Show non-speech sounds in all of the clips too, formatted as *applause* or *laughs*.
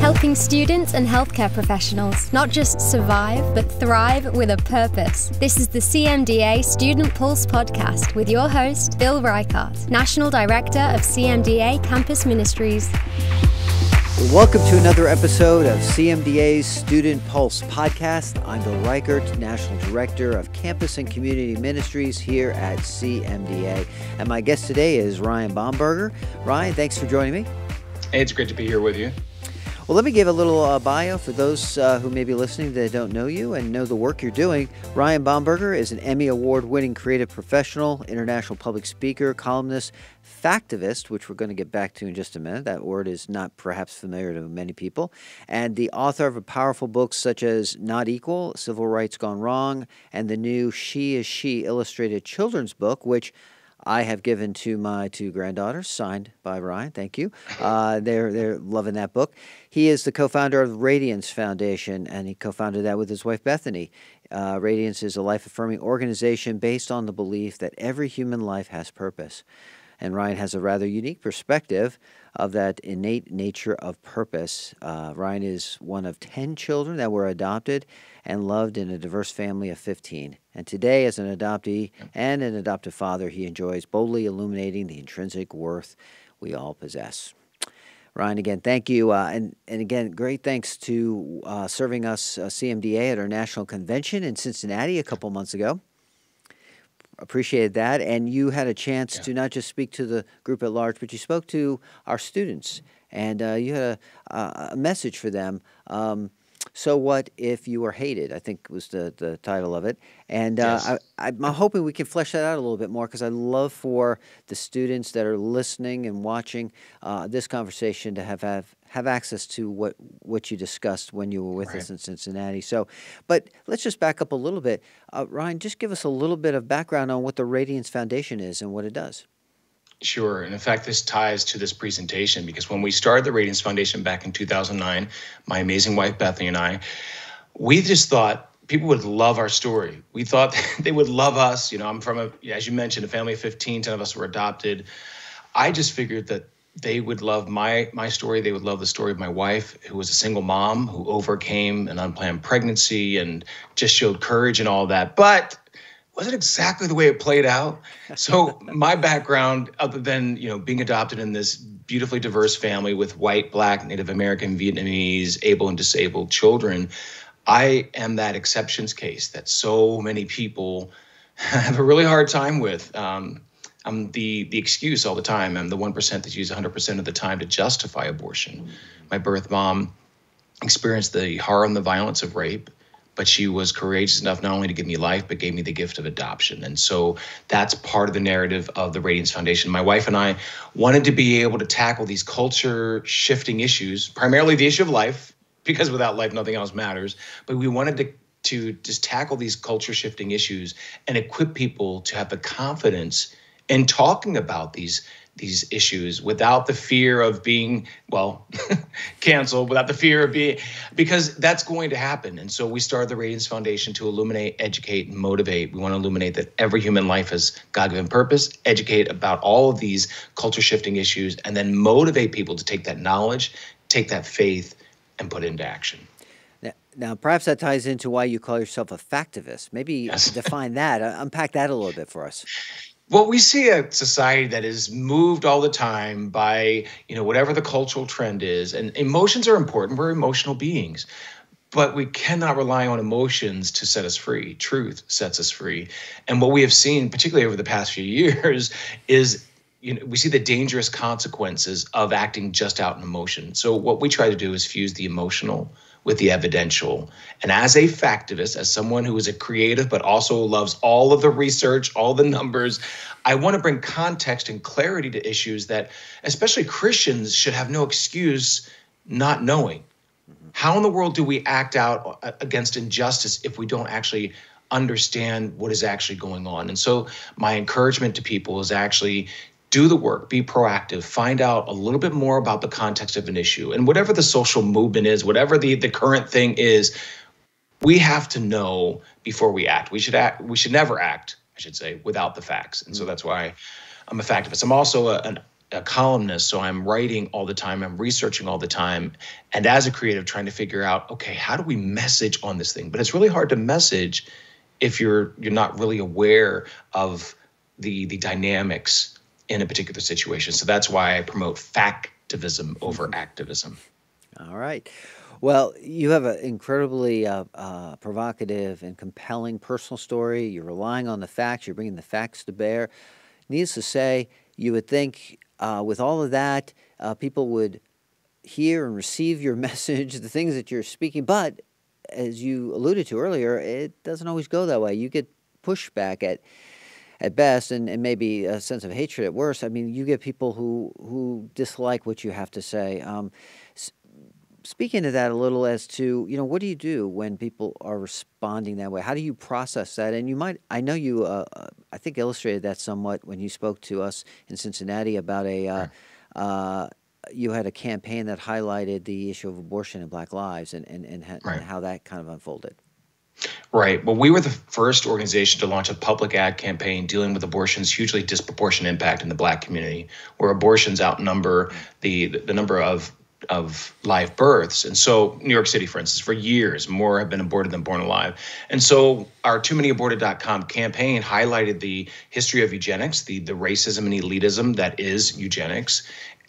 Helping students and healthcare professionals not just survive, but thrive with a purpose. This is the CMDA Student Pulse podcast with your host, Bill Reichart, National Director of CMDA Campus Ministries. Welcome to another episode of CMDA's Student Pulse podcast. I'm Bill Reichart, National Director of Campus and Community Ministries here at CMDA. And my guest today is Ryan Bomberger. Ryan, thanks for joining me. Hey, it's great to be here with you. Well, let me give a little uh, bio for those uh, who may be listening that don't know you and know the work you're doing. Ryan Bomberger is an Emmy Award winning creative professional, international public speaker, columnist, factivist, which we're going to get back to in just a minute. That word is not perhaps familiar to many people. And the author of a powerful books such as Not Equal, Civil Rights Gone Wrong, and the new She is She illustrated children's book, which I have given to my two granddaughters, signed by Ryan. Thank you. Uh, they're they're loving that book. He is the co-founder of Radiance Foundation, and he co-founded that with his wife Bethany. Uh, Radiance is a life-affirming organization based on the belief that every human life has purpose. And Ryan has a rather unique perspective of that innate nature of purpose. Uh, Ryan is one of 10 children that were adopted and loved in a diverse family of 15. And today, as an adoptee and an adoptive father, he enjoys boldly illuminating the intrinsic worth we all possess. Ryan, again, thank you. Uh, and, and again, great thanks to uh, serving us uh, CMDA at our national convention in Cincinnati a couple months ago. Appreciated that. And you had a chance yeah. to not just speak to the group at large, but you spoke to our students and uh, you had a, a, message for them. Um, so what if you were hated? I think was the, the title of it, and uh, yes. I, am hoping we can flesh that out a little bit more because I love for the students that are listening and watching uh, this conversation to have, have have access to what what you discussed when you were with right. us in Cincinnati. So, but let's just back up a little bit, uh, Ryan. Just give us a little bit of background on what the Radiance Foundation is and what it does. Sure. And in fact, this ties to this presentation because when we started the Radiance Foundation back in 2009, my amazing wife Bethany and I, we just thought people would love our story. We thought *laughs* they would love us. You know, I'm from a, as you mentioned, a family of 15, 10 of us were adopted. I just figured that they would love my my story. They would love the story of my wife, who was a single mom who overcame an unplanned pregnancy and just showed courage and all that. But wasn't exactly the way it played out. So *laughs* my background, other than you know being adopted in this beautifully diverse family with white, black, Native American, Vietnamese, able and disabled children, I am that exceptions case that so many people *laughs* have a really hard time with. Um, I'm the the excuse all the time. I'm the one percent that use 100 percent of the time to justify abortion. My birth mom experienced the horror and the violence of rape but she was courageous enough not only to give me life but gave me the gift of adoption. And so that's part of the narrative of the radiance foundation. My wife and i wanted to be able to tackle these culture shifting issues primarily the issue of life because without life nothing else matters. But we wanted to to just tackle these culture shifting issues and equip people to have the confidence in talking about these these issues without the fear of being well *laughs* canceled without the fear of being because that's going to happen. And so we started the radiance foundation to illuminate educate and motivate. We want to illuminate that every human life has god-given purpose educate about all of these culture shifting issues and then motivate people to take that knowledge take that faith and put it into action. Now, now perhaps that ties into why you call yourself a factivist. Maybe yes. *laughs* define that uh, unpack that a little bit for us well, we see a society that is moved all the time by, you know, whatever the cultural trend is. And emotions are important. We're emotional beings. But we cannot rely on emotions to set us free. Truth sets us free. And what we have seen, particularly over the past few *laughs* years, is you know, we see the dangerous consequences of acting just out in emotion. So what we try to do is fuse the emotional with the evidential. And as a factivist, as someone who is a creative but also loves all of the research, all the numbers, I want to bring context and clarity to issues that especially Christians should have no excuse not knowing. How in the world do we act out uh, against injustice if we don't actually understand what is actually going on? And so my encouragement to people is actually do the work, be proactive, find out a little bit more about the context of an issue. And whatever the social movement is, whatever the, the current thing is, we have to know before we act. We should act, we should never act, I should say, without the facts. And so that's why I'm a factivist. I'm also a, an, a columnist, so I'm writing all the time. I'm researching all the time, and as a creative, trying to figure out, okay, how do we message on this thing? But it's really hard to message if you're you're not really aware of the the dynamics in a particular situation. So that's why I promote factivism over mm-hmm. activism. All right. Well, you have an incredibly uh, uh, provocative and compelling personal story. You're relying on the facts, you're bringing the facts to bear. Needless to say, you would think uh, with all of that, uh, people would hear and receive your *laughs* message, the things that you're speaking. But as you alluded to earlier, it doesn't always go that way. You get pushback at at best, and, and maybe a sense of hatred at worst. I mean, you get people who who dislike what you have to say. Um, speaking to that a little as to you know what do you do when people are responding that way how do you process that and you might i know you uh, uh i think illustrated that somewhat when you spoke to us in cincinnati about a uh, uh, you had a campaign that highlighted the issue of abortion and black lives and, and, and, ha- right. and how that kind of unfolded Right. Well, we were the first organization to launch a public ad campaign dealing with abortion's hugely disproportionate impact in the black community, where abortions outnumber the, the number of of live births. And so, New York City, for instance, for years, more have been aborted than born alive. And so, our Too Many Aborted.com campaign highlighted the history of eugenics, the, the racism and elitism that is eugenics,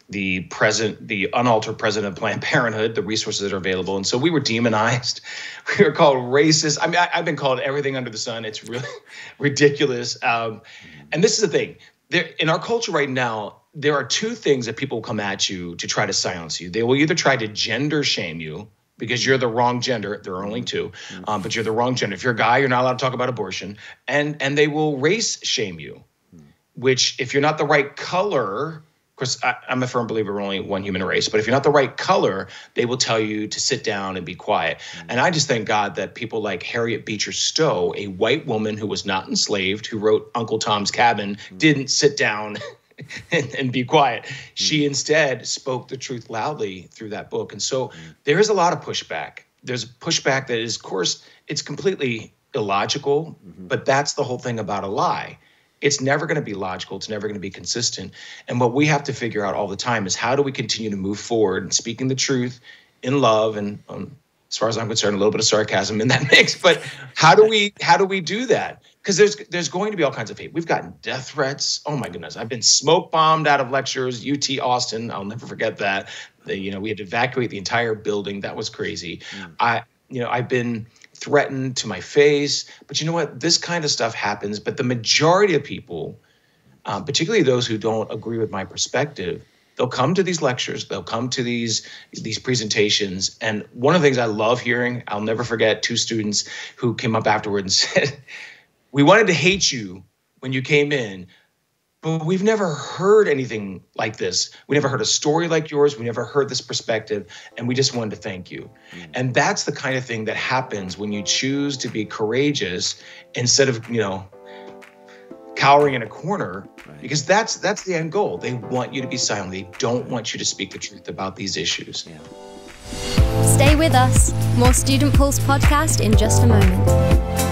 the present, the unaltered president of Planned Parenthood, the resources that are available. And so, we were demonized. *laughs* We were called racist. I mean, I, have been called everything under the sun. It's really *laughs* ridiculous. Um, and this is the thing. There, in our culture right now, there are two things that people will come at you to try to silence you. They will either try to gender shame you because you're the wrong gender. There are only 2 mm-hmm. um, but you're the wrong gender. If you're a guy, you're not allowed to talk about abortion, and and they will race shame you, mm. which if you're not the right color. Of course, I, am a firm believer we're only one human race, but if you're not the right color, they will tell you to sit down and be quiet. Mm-hmm. And I just thank God that people like Harriet Beecher Stowe, a white woman who was not enslaved, who wrote Uncle Tom's Cabin, mm-hmm. didn't sit down *laughs* and, and, be quiet. Mm. She instead spoke the truth loudly through that book. And so mm. there is a lot of pushback. There's pushback that is, of course, it's completely illogical, mm-hmm. but that's the whole thing about a lie. It's never going to be logical. It's never going to be consistent. And what we have to figure out all the time is how do we continue to move forward and speaking the truth in love and um, as far as I'm concerned, a little bit of sarcasm in that *laughs* mix. But how do we how do we do that? Because there's there's going to be all kinds of hate. We've gotten death threats. Oh my goodness, I've been smoke bombed out of lectures. UT Austin, I'll never forget that. The, you know, we had to evacuate the entire building. That was crazy. Mm. I you know I've been threatened to my face. But you know what? This kind of stuff happens. But the majority of people, um, particularly those who don't agree with my perspective, they'll come to these lectures they'll come to these these presentations and one of the things i love hearing i'll never forget two students who came up afterward and *laughs* said we wanted to hate you when you came in but we've never heard anything like this we never heard a story like yours we never heard this perspective and we just wanted to thank you mm-hmm. and that's the kind of thing that happens when you choose to be courageous instead of you know cowering in a corner right. because that's that's the end goal. They want you to be silent. They don't want you to speak the truth about these issues. Yeah. Stay with us. More Student Pulse podcast in just a moment.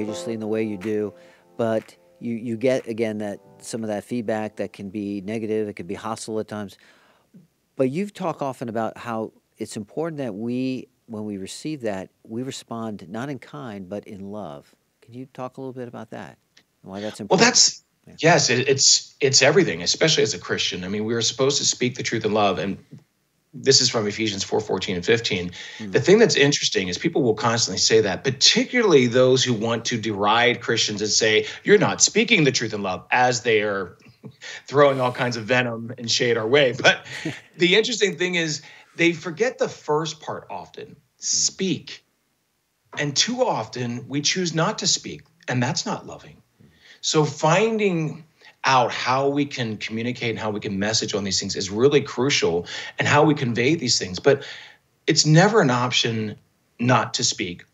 Courageously in the way you do, but you, you get again that some of that feedback that can be negative, it can be hostile at times. But you've talked often about how it's important that we, when we receive that, we respond not in kind, but in love. Can you talk a little bit about that? Why that's important? Well, that's yeah. yes, it, it's it's everything, especially as a Christian. I mean, we are supposed to speak the truth in love, and this is from Ephesians 4 14 and 15. Mm-hmm. The thing that's interesting is people will constantly say that, particularly those who want to deride Christians and say, you're not speaking the truth in love, as they are *laughs* throwing all kinds of venom and shade our way. But *laughs* the interesting thing is, they forget the first part often speak. And too often we choose not to speak, and that's not loving. So finding out how we can communicate and how we can message on these things is really crucial and how we convey these things. But it's never an option not to speak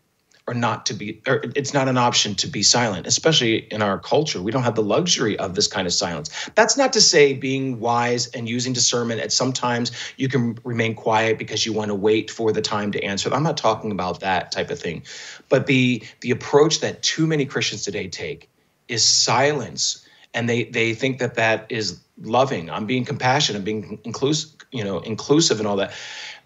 or not to be or it's not an option to be silent especially in our culture. We don't have the luxury of this kind of silence. That's not to say being wise and using discernment at sometimes you can remain quiet because you want to wait for the time to answer. I'm not talking about that type of thing. But the the approach that too many christians today take is silence and they they think that that is loving i'm being compassionate I'm being inclusive you know inclusive and all that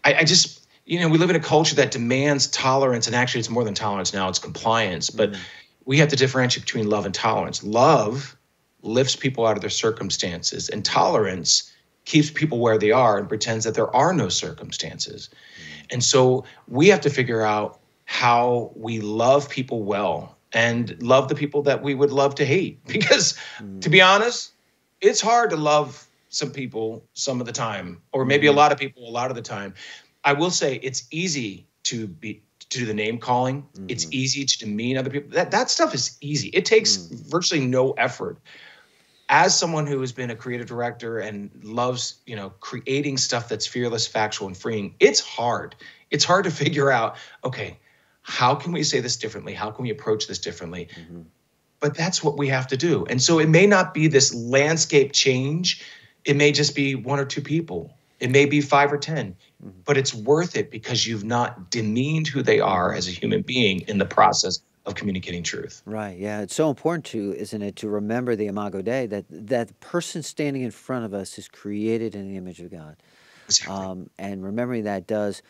I, I just you know, we live in a culture that demands tolerance, and actually, it's more than tolerance now; it's compliance. But mm-hmm. we have to differentiate between love and tolerance. Love lifts people out of their circumstances, and tolerance keeps people where they are and pretends that there are no circumstances. Mm-hmm. And so we have to figure out how we love people well and love the people that we would love to hate. *laughs* Because mm-hmm. to be honest, it's hard to love some people some of the time, or maybe a mm-hmm. lot of people a lot of the time. I will say it's easy to be to do the name calling. Mm-hmm. It's easy to demean other people. That that stuff is easy. It takes mm. virtually no effort. As someone who has been a creative director and loves, you know, creating stuff that's fearless, factual, and freeing, it's hard. It's hard to *laughs* figure out, okay, how can we say this differently? How can we approach this differently? Mm-hmm. But that's what we have to do. And so it may not be this landscape change. It may just be one or two people it may be five or 10, mm-hmm. but it's worth it because you've not demeaned who they are as a human being in the process of communicating truth. Right. Yeah. It's so important to, isn't it, to remember the Imago Dei that that person standing in front of us is created in the image of God. Exactly. Um, and remembering that does,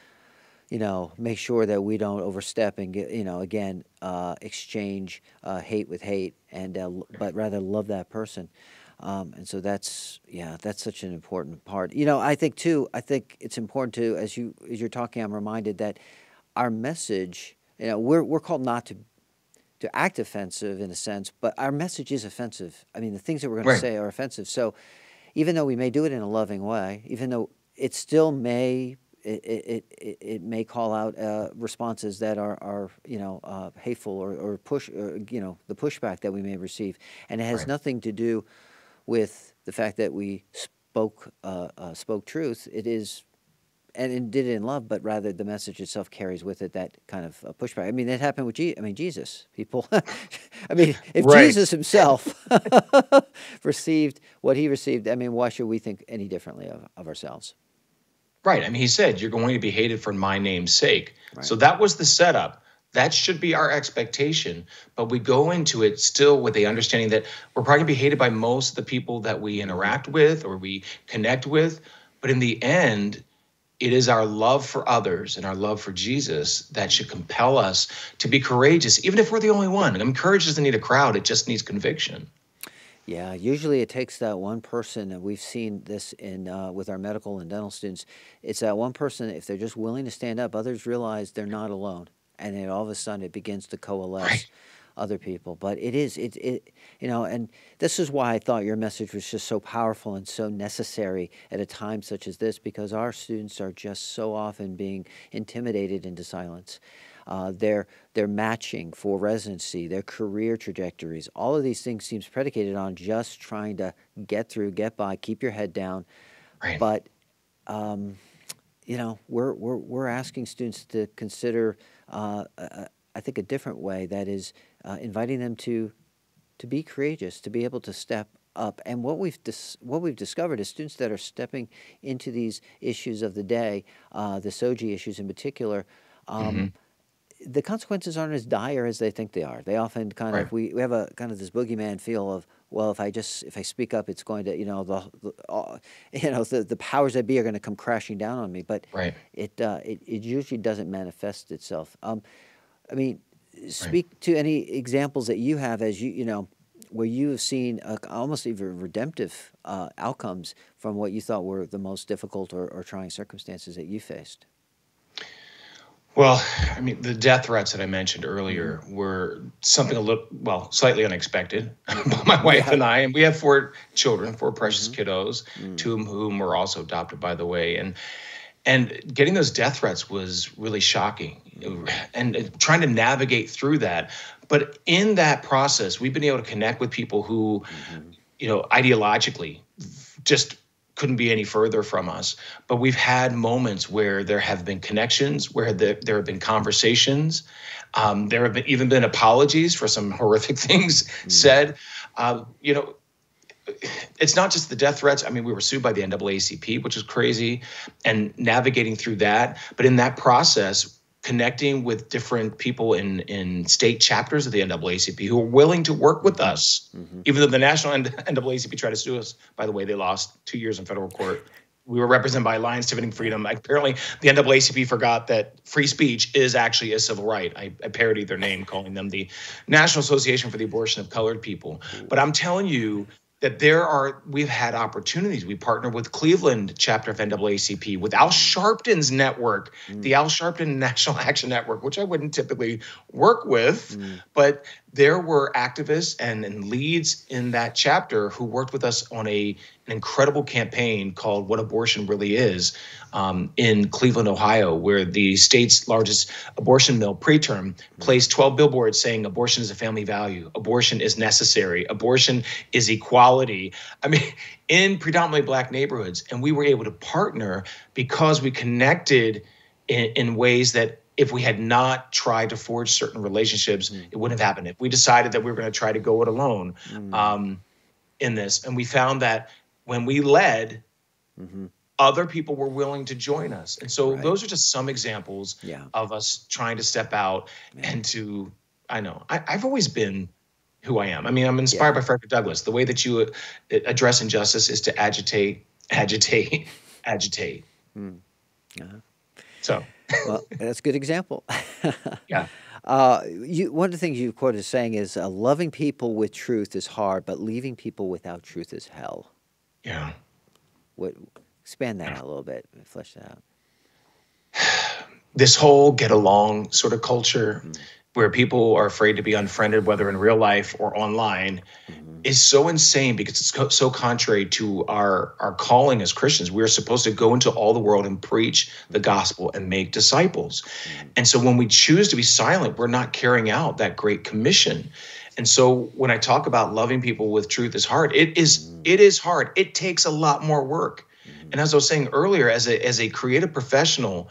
you know, make sure that we don't overstep and get, you know, again, uh, exchange uh, hate with hate, and uh, but rather love that person. Um, and so that's yeah, that's such an important part. You know, I think too. I think it's important to as you as you're talking, I'm reminded that our message. You know, we're we're called not to to act offensive in a sense, but our message is offensive. I mean, the things that we're going right. to say are offensive. So, even though we may do it in a loving way, even though it still may it, it, it, it may call out uh, responses that are, are you know uh, hateful or, or push or, you know the pushback that we may receive, and it has right. nothing to do with the fact that we spoke uh, uh, spoke truth. It is, and it did it in love, but rather the message itself carries with it that kind of uh, pushback. I mean, that happened with Je- I mean Jesus. People, *laughs* I mean, *laughs* if right. Jesus himself *laughs* received what he received, I mean, why should we think any differently of, of ourselves? Right. I mean, he said, "You're going to be hated for my name's sake." Right. So that was the setup that should be our expectation. But we go into it still with the understanding that we're probably going to be hated by most of the people that we interact with or we connect with. But in the end, it is our love for others and our love for Jesus that should compel us to be courageous, even if we're the only one. I mean, courage doesn't need a crowd, it just needs conviction. Yeah, usually it takes that one person, and we've seen this in uh, with our medical and dental students. It's that one person, if they're just willing to stand up, others realize they're not alone and then all of a sudden it begins to coalesce right. other people. But it is it it you know, and this is why I thought your message was just so powerful and so necessary at a time such as this, because our students are just so often being intimidated into silence. Uh, their their matching for residency, their career trajectories, all of these things seems predicated on just trying to get through, get by, keep your head down. Right. But um, you know, we're we're we're asking students to consider uh, I think, a different way that is uh, inviting them to, to be courageous, to be able to step up. And what we've dis- what we've discovered is students that are stepping into these issues of the day, uh, the SOGI issues in particular, um, mm-hmm. The consequences aren't as dire as they think they are. They often kind Right. of we, we have a kind of this boogeyman feel of well, if I just if I speak up, it's going to you know the, the uh, *laughs* you know the the powers that be are going to come crashing down on me. But Right. it uh, it it usually doesn't manifest itself. Um, I mean, speak to any examples that you have as you you know where you have seen uh, almost even redemptive uh, outcomes from what you thought were the most difficult or, or trying circumstances that you faced. Well, I mean, the death threats that I mentioned earlier mm-hmm. were something a little, well, slightly unexpected. Mm-hmm. *laughs* My wife and I, and we have four children, four precious mm-hmm. kiddos, mm. two of whom were also adopted, by the way, and and getting those death threats was really shocking, and uh, trying to navigate through that. But in that process, we've been able to connect with people who, you know, ideologically, just couldn't be any further from us. But we've had moments where there have been connections, where there, there have been conversations. Um, there have been, even been apologies for some *laughs* horrific things said. Uh, you know, it's not just the death threats. I mean, we were sued by the NAACP, which is crazy, and navigating through that. But in that process, connecting with different people in in state chapters of the NAACP who are willing to work with us, mm-hmm. even though the national NAACP *laughs* tried to sue us. By the way, they lost two years in federal court. We were represented by Alliance Defending Freedom. Apparently, the NAACP forgot that free speech is actually a civil right. I, I parodied their name, calling them the National Association for the Abortion of Colored People. But I'm telling you, that there are we've had opportunities. We partner with Cleveland chapter of NAACP, with Al Sharpton's network, mm. the Al Sharpton *laughs* National Action Network, which I wouldn't typically work with, mm. but there were activists and, and leads in that chapter who worked with us on a an incredible campaign called "What Abortion Really Is" um, in Cleveland, Ohio, where the state's largest abortion mill, preterm, placed 12 billboards saying abortion is a family value, abortion is necessary, abortion is equality. I mean, *laughs* in predominantly black neighborhoods, and we were able to partner because we connected in, in ways that if we had not tried to forge certain relationships, it wouldn't have happened. If we decided that we were going to try to go it alone um, in this, and we found that when we led, other people were willing to join us. And so Right. those are just some examples Yeah. of us trying to step out and to, I know, I, I've always been who I am. I mean, I'm inspired by Frederick Douglass. The way that you uh, address injustice is to agitate, *laughs* agitate, agitate. Uh-huh. So, Well, that's a good example. *laughs* yeah. Uh, you, one of the things you quoted as saying is, uh, "Loving people with truth is hard, but leaving people without truth is hell." Yeah. What? Expand that out a little bit. And flesh that out. *sighs* this whole get along sort of culture where people are afraid to be unfriended, whether in real life or online, mm-hmm. is so insane because it's co- so contrary to our our calling as Christians. We're supposed to go into all the world and preach the gospel and make disciples. Mm-hmm. And so when we choose to be silent, we're not carrying out that great commission. And so when I talk about loving people with truth is hard, it is mm-hmm. it is hard. It takes a lot more work. And as I was saying earlier, as a as a creative professional,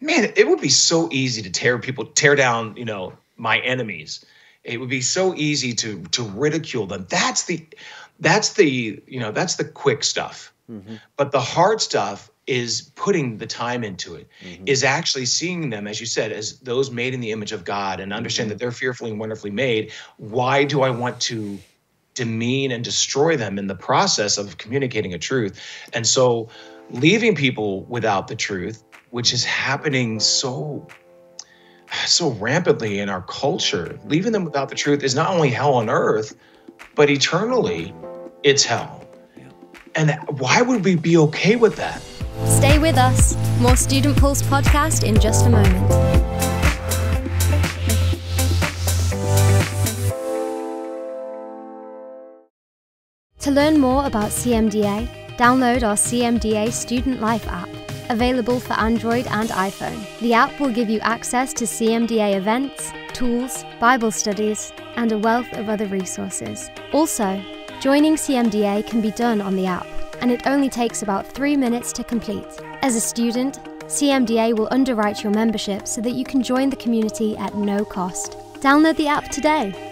man, it would be so easy to tear people, tear down, you know, my enemies. It would be so easy to to ridicule them. That's the that's the, you know, that's the quick stuff. Mm-hmm. But the hard stuff is putting the time into it, mm-hmm. is actually seeing them, as you said, as those made in the image of God and understand that mm-hmm. they're fearfully and wonderfully made. Why do I want to demean and destroy them in the process of communicating a truth. And so leaving people without the truth, which is happening so so rampantly in our culture, leaving them without the truth is not only hell on earth, but eternally it's hell. And why would we be okay with that? Stay with us. More Student Pulse podcast in just a moment. To learn more about CMDA, download our CMDA Student Life app, available for Android and iPhone. The app will give you access to CMDA events, tools, Bible studies, and a wealth of other resources. Also, joining CMDA can be done on the app, and it only takes about three minutes to complete. As a student, CMDA will underwrite your membership so that you can join the community at no cost. Download the app today.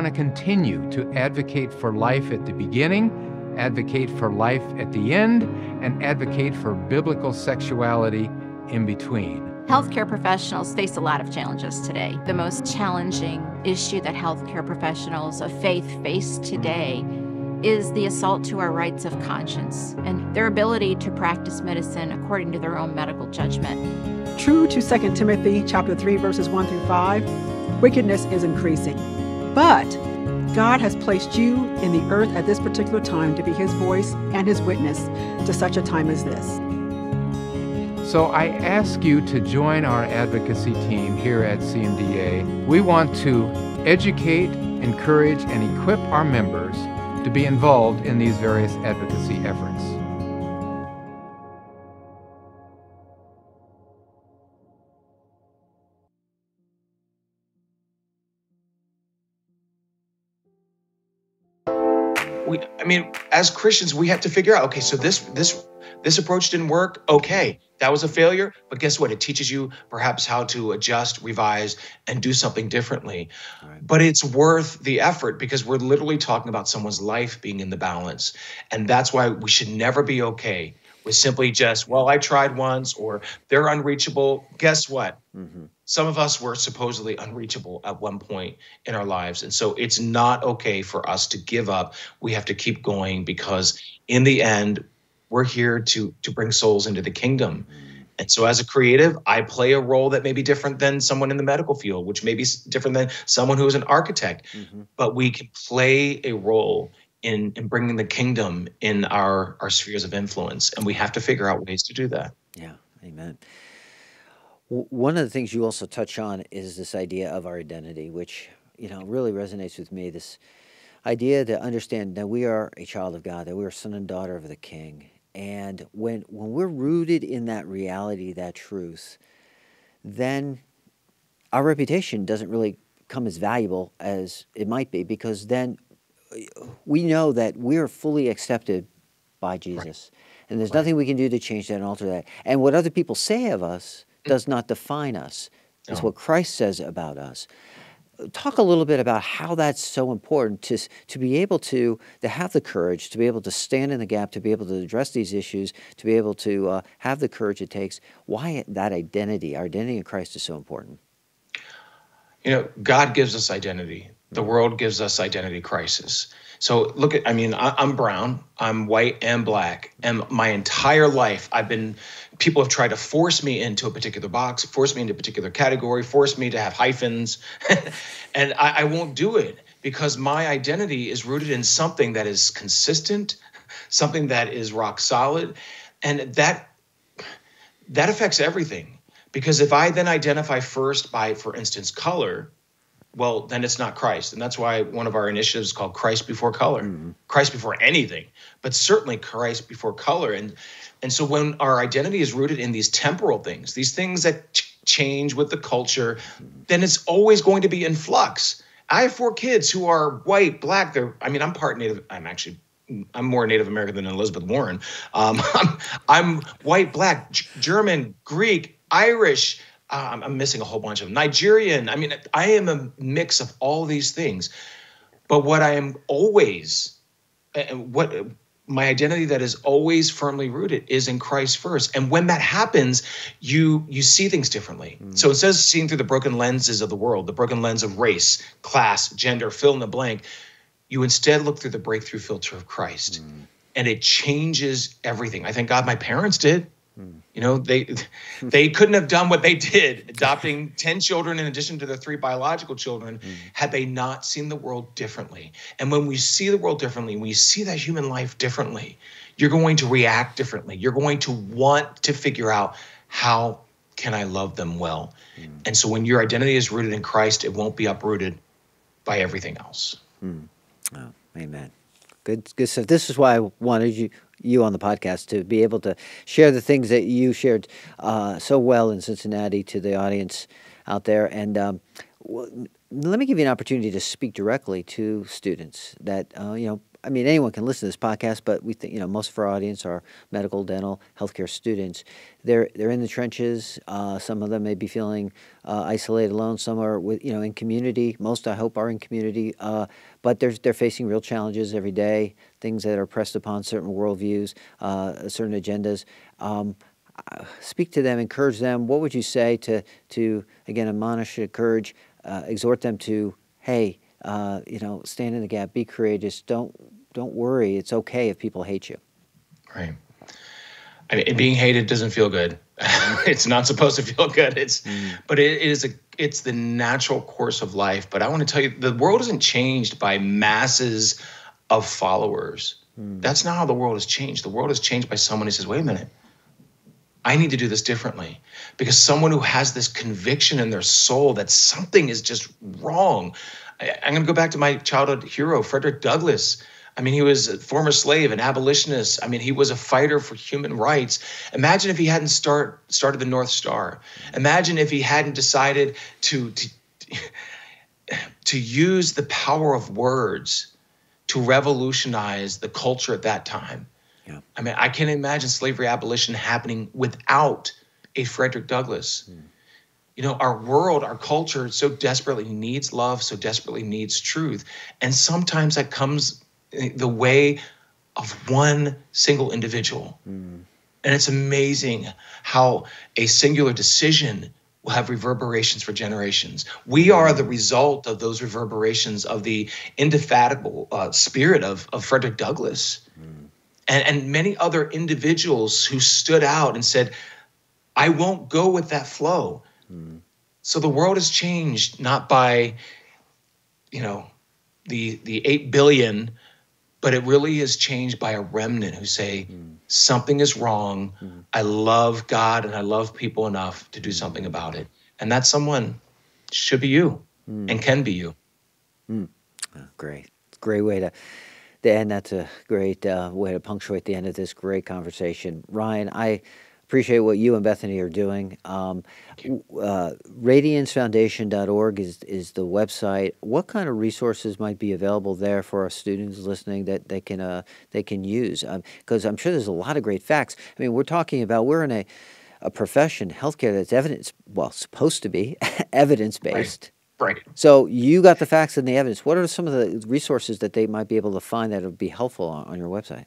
Going to continue to advocate for life at the beginning, advocate for life at the end, and advocate for biblical sexuality in between. Healthcare professionals face a lot of challenges today. The most challenging issue that healthcare professionals of faith face today is the assault to our rights of conscience and their ability to practice medicine according to their own medical judgment. True to 2 Timothy chapter 3 verses 1 through 5, wickedness is increasing. But God has placed you in the earth at this particular time to be his voice and his witness to such a time as this. So I ask you to join our advocacy team here at CMDA. We want to educate, encourage, and equip our members to be involved in these various advocacy efforts. I mean, as Christians, we have to figure out, okay, so this this this approach didn't work. Okay, that was a failure. But guess what? It teaches you perhaps how to adjust, revise, and do something differently. Right. But it's worth the effort because we're literally talking about someone's life being in the balance. And that's why we should never be okay with simply just, well, I tried once or they're unreachable. Guess what? Mm-hmm some of us were supposedly unreachable at one point in our lives. And so it's not okay for us to give up. We have to keep going because in the end, we're here to to bring souls into the kingdom. And so as a creative, I play a role that may be different than someone in the medical field, which may be different than someone who is an architect. Mm-hmm. But we can play a role in in bringing the kingdom in our our spheres of influence and we have to figure out ways to do that. Yeah. Amen. One of the things you also touch on is this idea of our identity, which you know really resonates with me. This idea to understand that we are a child of God, that we are son and daughter of the King, and when when we're rooted in that reality, that truth, then our reputation doesn't really come as valuable as it might be because then we know that we're fully accepted by Jesus. Right. And there's right. nothing we can do to change that and alter that. And what other people say of us does not define us. It's what Christ says about us. Talk a little bit about how that's so important to, to be able to, to have the courage, to be able to stand in the gap, to be able to address these issues, to be able to uh, have the courage it takes. Why that identity, our identity in Christ is so important. You know, God gives us identity. The world gives us identity crisis. So look at, I mean, I, am brown, I'm white and black, and my entire life I've been, people have tried to force me into a particular box, force me into a particular category, force me to have hyphens, *laughs* and I, I won't do it because my identity is rooted in something that is consistent, something that is rock solid, and that that affects everything. Because if I then identify first by, for instance, color, well, then it's not Christ. And that's why one of our initiatives is called Christ Before Color, mm-hmm. Christ before anything, but certainly Christ before color. And, and so when our identity is rooted in these temporal things, these things that ch- change with the culture, mm-hmm. then it's always going to be in flux. I have four kids who are white, black. They're, I mean, I'm part Native, I'm actually I'm more Native American than Elizabeth Warren. Um, *laughs* I'm, I'm, white, black, G- German, Greek, Irish, uh, I'm missing a whole bunch of them. Nigerian. I mean, I am a mix of all these things. But what I am always, what my identity that is always firmly rooted is in Christ first. And when that happens, you you see things differently. Mm. So instead of seeing through the broken lenses of the world, the broken lens of race, class, gender, fill in the blank, you instead look through the breakthrough filter of Christ. Mm. And it changes everything. I thank God my parents did. You know, they *laughs* they couldn't have done what they did, adopting 10 children in addition to their three biological children, mm. had they not seen the world differently. And when we see the world differently, when you see that human life differently, you're going to react differently. You're going to want to figure out how can I love them well. Mm. And so when your identity is rooted in Christ, it won't be uprooted by everything else. Mm. Oh, amen. Good, good stuff. This is why I wanted you you on the podcast to be able to share the things that you shared uh, so well in Cincinnati to the audience out there. And um, let me give you an opportunity to speak directly to students that uh, you know I mean, anyone can listen to this podcast, but we think you know most of our audience are medical, dental, healthcare students. They're they're in the trenches. Uh, some of them may be feeling uh, isolated, alone. Some are with you know in community. Most, I hope, are in community. But they're they're facing real challenges every day. Things that are pressed upon certain worldviews, uh, certain agendas. Um, uh, speak to them, encourage them. What would you say to to again admonish, encourage, uh, exhort them to, hey uh, you know, stand in the gap, be courageous. Don't don't worry. It's okay if people hate you. Right. I mean, being hated doesn't feel good. *laughs* it's not supposed to feel good. It's, mm. but it is a, it's the natural course of life. But I want to tell you, the world isn't changed by masses of followers. Mm. That's not how the world has changed. The world has changed by someone who says, "Wait a minute, I need to do this differently," because someone who has this conviction in their soul that something is just wrong. I'm going to go back to my childhood hero, Frederick Douglass. I mean, he was a former slave, an abolitionist. I mean, he was a fighter for human rights. Imagine if he hadn't start started the North Star. Imagine if he hadn't decided to to, to use the power of words to revolutionize the culture at that time. Yeah. I mean, I can't imagine slavery abolition happening without a Frederick Douglass. Mm you know our world our culture so desperately needs love so desperately needs truth and sometimes that comes the way of one single individual mm. and it's amazing how a singular decision will have reverberations for generations we are the result of those reverberations of the indefatigable uh, spirit of, of frederick douglass mm. and, and many other individuals who stood out and said i won't go with that flow Mm. So the world has changed not by, you know, the the eight billion, but it really is changed by a remnant who say mm. something is wrong. Mm. I love God and I love people enough to do something about it, and that someone should be you mm. and can be you. Oh, great, great way to. End, that's a great uh, way to punctuate the end of this great conversation. Ryan, I appreciate what you and Bethany are doing. Um, uh, radiancefoundation.org is, is the website. What kind of resources might be available there for our students listening that they can uh, they can use? Because um, I'm sure there's a lot of great facts. I mean, we're talking about we're in a a profession, healthcare, that's evidence well supposed to be *laughs* evidence based. Right. right. So you got the facts and the evidence. What are some of the resources that they might be able to find that would be helpful on, on your website?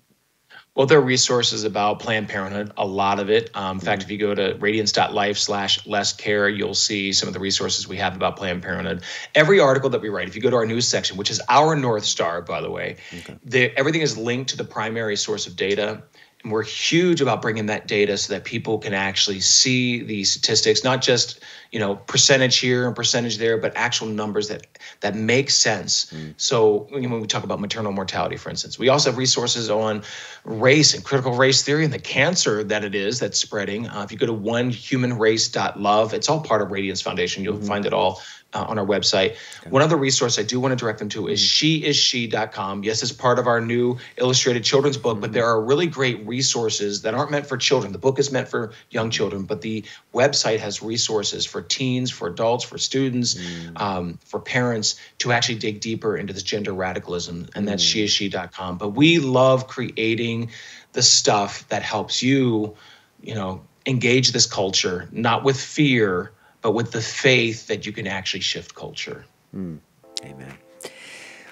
Well, there are resources about Planned Parenthood, a lot of it. Um, in fact, if you go to radiance.life slash less care, you'll see some of the resources we have about Planned Parenthood. Every article that we write, if you go to our news section, which is our North Star, by the way, okay. the, everything is linked to the primary source of data. And we're huge about bringing that data so that people can actually see the statistics, not just you know percentage here and percentage there, but actual numbers that that make sense. Mm. So when we talk about maternal mortality, for instance, we also have resources on race and critical race theory and the cancer that it is that's spreading. Uh, if you go to onehumanrace.love, it's all part of Radiance Foundation. You'll mm-hmm. find it all uh, on our website. Okay. One other resource I do want to direct them to is mm-hmm. sheisshe.com. Yes, it's part of our new illustrated children's book, mm-hmm. but there are really great resources that aren't meant for children. The book is meant for young children, but the website has resources for teens, for adults, for students, mm-hmm. um, for parents to actually dig deeper into this gender radicalism, and that's mm. sheisshe.com. But we love creating the stuff that helps you, you know, engage this culture, not with fear but with the faith that you can actually shift culture. Mm. Amen.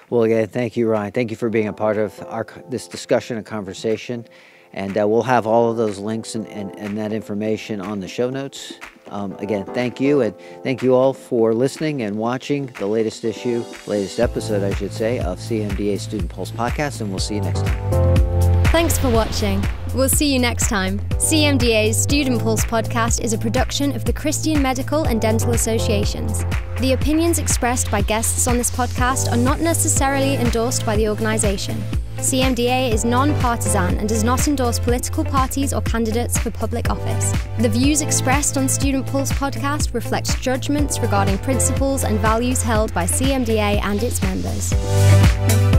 Well, again, thank you, Ryan. Thank you for being a part of our this discussion and conversation. And uh, we'll have all of those links and, and, and that information on the show notes. Um, again, thank you. And thank you all for listening and watching the latest issue, latest episode, I should say, of CMDA Student Pulse Podcast. And we'll see you next time. Thanks for watching. We'll see you next time. CMDA's Student Pulse podcast is a production of the Christian Medical and Dental Associations. The opinions expressed by guests on this podcast are not necessarily endorsed by the organisation. CMDA is non partisan and does not endorse political parties or candidates for public office. The views expressed on Student Pulse podcast reflect judgments regarding principles and values held by CMDA and its members.